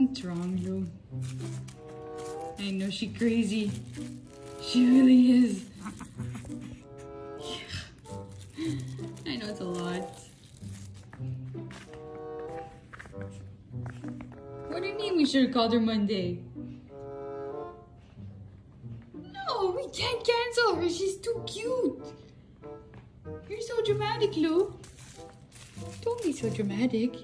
What's wrong, Lou? I know she crazy. She really is. I know it's a lot. What do you mean we should have called her Munday? No, we can't cancel her. She's too cute. You're so dramatic, Lou. Don't be so dramatic.